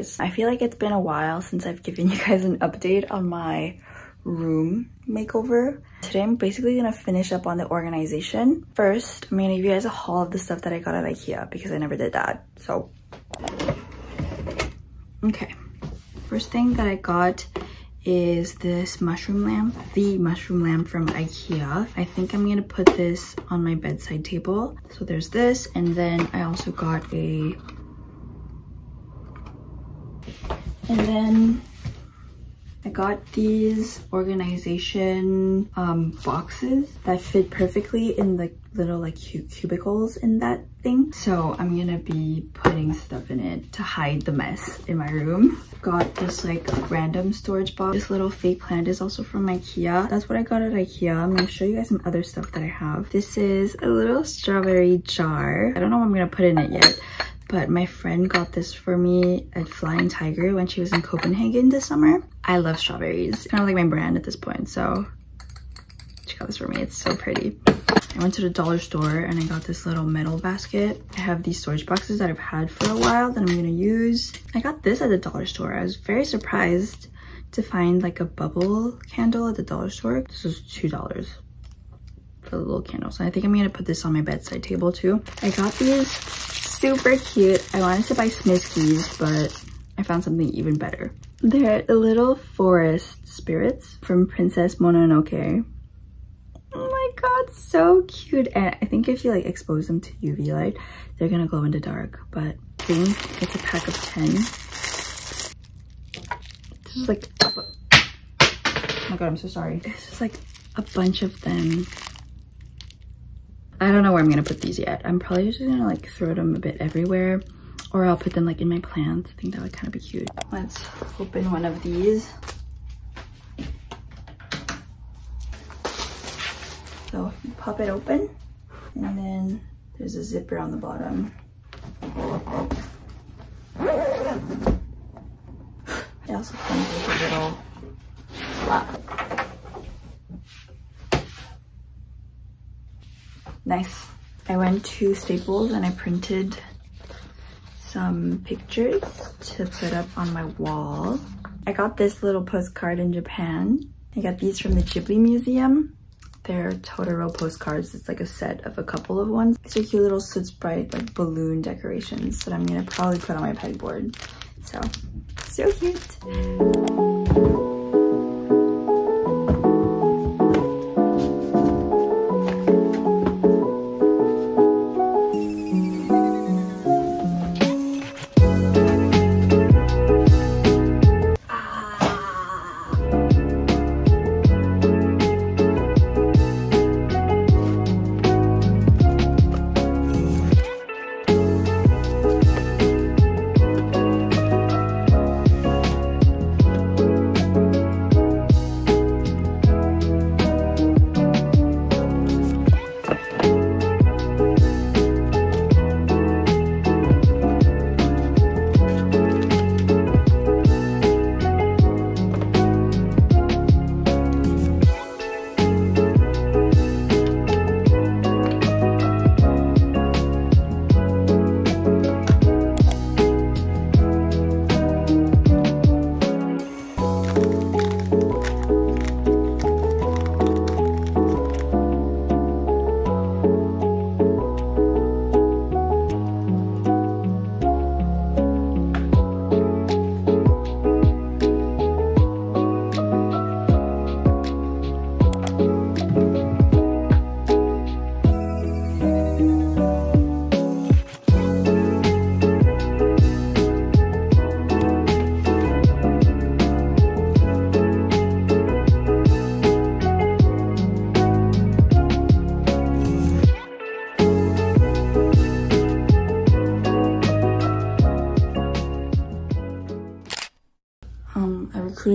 guys, I feel like it's been a while since I've given you guys an update on my room makeover. Today I'm basically gonna finish up on the organization. First, I'm gonna give you guys a haul of the stuff that I got at Ikea because I never did that. So, okay. First thing that I got is this mushroom lamp, the mushroom lamp from Ikea. I think I'm gonna put this on my bedside table. So there's this, and then I also got a, and then I got these organization um, boxes that fit perfectly in the little like cute cubicles in that thing. So I'm gonna be putting stuff in it to hide the mess in my room. Got this like random storage box. This little fake plant is also from Ikea. That's what I got at Ikea. I'm gonna show you guys some other stuff that I have. This is a little strawberry jar. I don't know what I'm gonna put in it yet but my friend got this for me at Flying Tiger when she was in Copenhagen this summer. I love strawberries. Kind of like my brand at this point, so she got this for me. It's so pretty. I went to the dollar store and I got this little metal basket. I have these storage boxes that I've had for a while that I'm gonna use. I got this at the dollar store. I was very surprised to find like a bubble candle at the dollar store. This is $2 for the little candles. And I think I'm gonna put this on my bedside table too. I got these super cute. I wanted to buy Smiskis, but I found something even better. They're the little forest spirits from Princess Mononoke. Oh my god, so cute. And I think if you like expose them to UV light, they're gonna glow in the dark. But I think it's a pack of 10. This is like, oh my god, I'm so sorry. This is like a bunch of them I don't know where I'm gonna put these yet. I'm probably just gonna like throw them a bit everywhere or I'll put them like in my plants. I think that would kind of be cute. Let's open one of these. So you pop it open and then there's a zipper on the bottom. It also comes with a little flap. Nice. I went to Staples and I printed some pictures to put up on my wall. I got this little postcard in Japan. I got these from the Ghibli Museum. They're Totoro postcards. It's like a set of a couple of ones. These are cute little Soot Sprite like balloon decorations that I'm gonna probably put on my pegboard. So, so cute.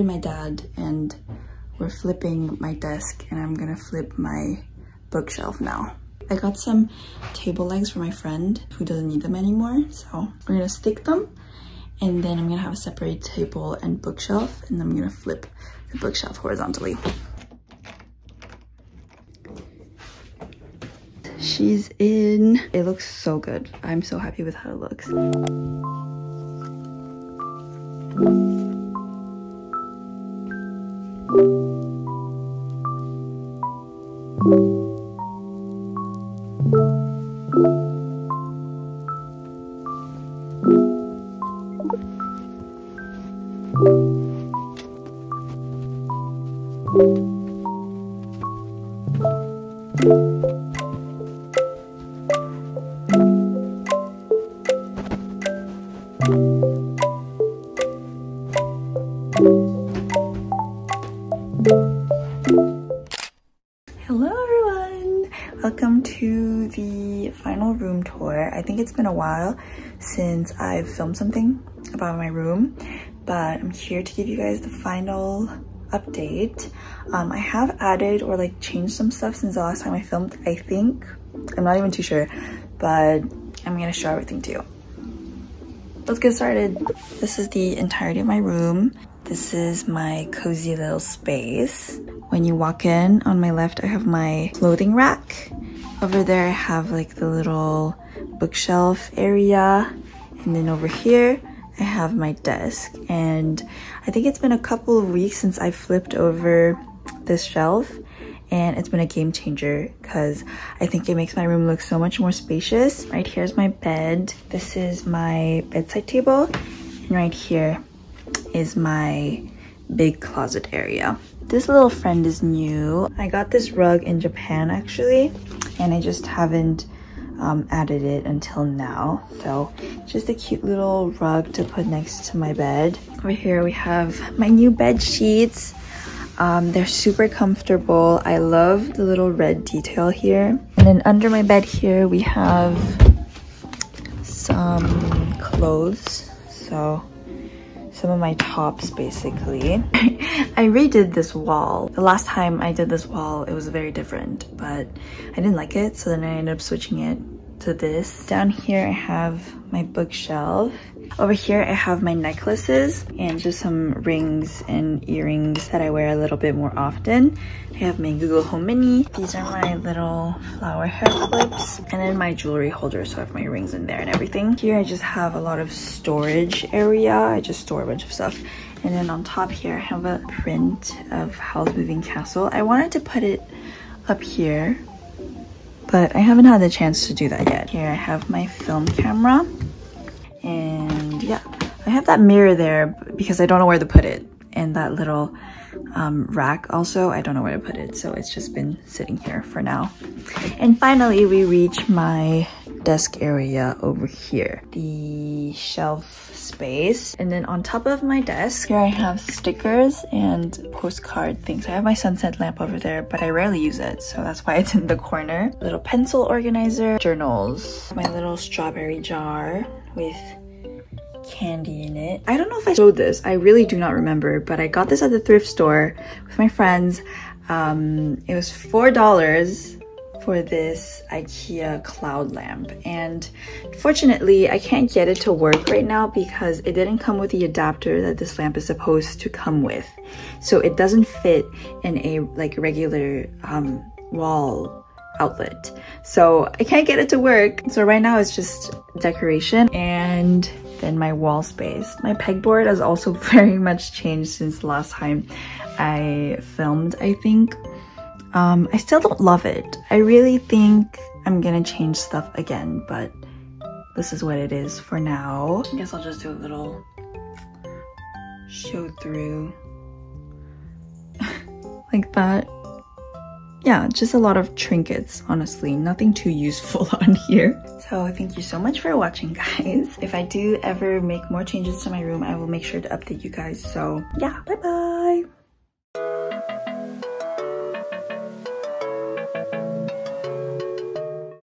My dad and we're flipping my desk and I'm gonna flip my bookshelf now. I got some table legs for my friend who doesn't need them anymore. So we're gonna stick them and then I'm gonna have a separate table and bookshelf and I'm gonna flip the bookshelf horizontally. She's in. It looks so good. I'm so happy with how it looks. Hello everyone! Welcome to the final room tour. I think it's been a while since I've filmed something about my room, but I'm here to give you guys the final update. Um, I have added or like changed some stuff since the last time I filmed, I think. I'm not even too sure, but I'm gonna show everything to you. Let's get started. This is the entirety of my room. This is my cozy little space. When you walk in, on my left, I have my clothing rack. Over there, I have like the little bookshelf area. And then over here, I have my desk. And I think it's been a couple of weeks since I flipped over this shelf and it's been a game changer because I think it makes my room look so much more spacious. Right here's my bed. This is my bedside table. And right here is my big closet area. This little friend is new. I got this rug in Japan actually, and I just haven't um, added it until now. So just a cute little rug to put next to my bed. Over here we have my new bed sheets. Um, they're super comfortable. I love the little red detail here. And then under my bed here, we have some clothes. So some of my tops basically. I redid this wall. The last time I did this wall, it was very different, but I didn't like it. So then I ended up switching it to this. Down here I have my bookshelf. Over here I have my necklaces and just some rings and earrings that I wear a little bit more often. I have my Google Home Mini. These are my little flower hair clips and then my jewelry holder so I have my rings in there and everything. Here I just have a lot of storage area. I just store a bunch of stuff. And then on top here I have a print of Howl's Moving Castle. I wanted to put it up here but I haven't had the chance to do that yet. Here I have my film camera have that mirror there because I don't know where to put it and that little um, rack also, I don't know where to put it. So it's just been sitting here for now. And finally, we reach my desk area over here. The shelf space. And then on top of my desk, here I have stickers and postcard things. I have my sunset lamp over there, but I rarely use it. So that's why it's in the corner. Little pencil organizer, journals, my little strawberry jar with candy in it. I don't know if I showed this. I really do not remember, but I got this at the thrift store with my friends. Um, it was $4 for this IKEA cloud lamp and fortunately I can't get it to work right now because it didn't come with the adapter that this lamp is supposed to come with so it doesn't fit in a like regular um, wall outlet so I can't get it to work so right now it's just decoration and then my wall space my pegboard has also very much changed since the last time I filmed I think um, I still don't love it. I really think I'm gonna change stuff again, but this is what it is for now. I guess I'll just do a little show through like that. Yeah, just a lot of trinkets, honestly. Nothing too useful on here. So thank you so much for watching, guys. If I do ever make more changes to my room, I will make sure to update you guys. So yeah, bye-bye.